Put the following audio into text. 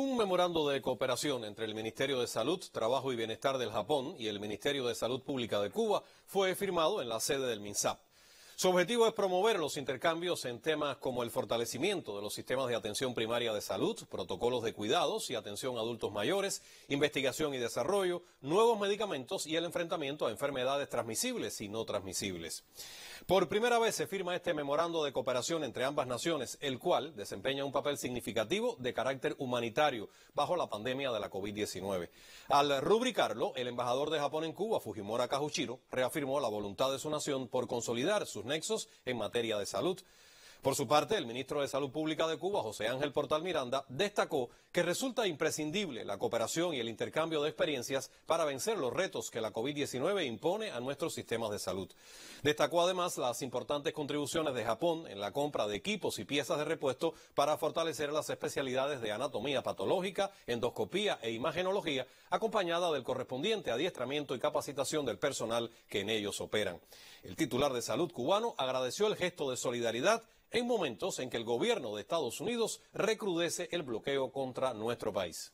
Un memorando de cooperación entre el Ministerio de Salud, Trabajo y Bienestar del Japón y el Ministerio de Salud Pública de Cuba fue firmado en la sede del MINSAP. Su objetivo es promover los intercambios en temas como el fortalecimiento de los sistemas de atención primaria de salud, protocolos de cuidados y atención a adultos mayores, investigación y desarrollo, nuevos medicamentos y el enfrentamiento a enfermedades transmisibles y no transmisibles. Por primera vez se firma este memorando de cooperación entre ambas naciones, el cual desempeña un papel significativo de carácter humanitario bajo la pandemia de la COVID-19. Al rubricarlo, el embajador de Japón en Cuba, Fujimura Kazuchiro, reafirmó la voluntad de su nación por consolidar sus nexos en materia de salud. Por su parte, el ministro de Salud Pública de Cuba, José Ángel Portal Miranda, destacó que resulta imprescindible la cooperación y el intercambio de experiencias para vencer los retos que la COVID-19 impone a nuestros sistemas de salud. Destacó además las importantes contribuciones de Japón en la compra de equipos y piezas de repuesto para fortalecer las especialidades de anatomía patológica, endoscopía e imagenología, acompañada del correspondiente adiestramiento y capacitación del personal que en ellos operan. El titular de salud cubano agradeció el gesto de solidaridad en momentos en que el gobierno de Estados Unidos recrudece el bloqueo contra nuestro país.